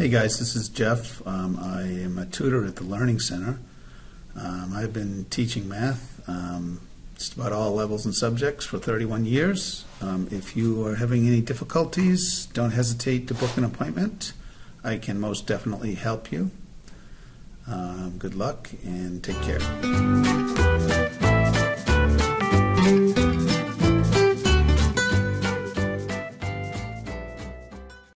Hey guys, this is Jeff. Um, I am a tutor at the Learning Center. Um, I've been teaching math um, just about all levels and subjects for 31 years. Um, if you are having any difficulties, don't hesitate to book an appointment. I can most definitely help you. Um, good luck and take care.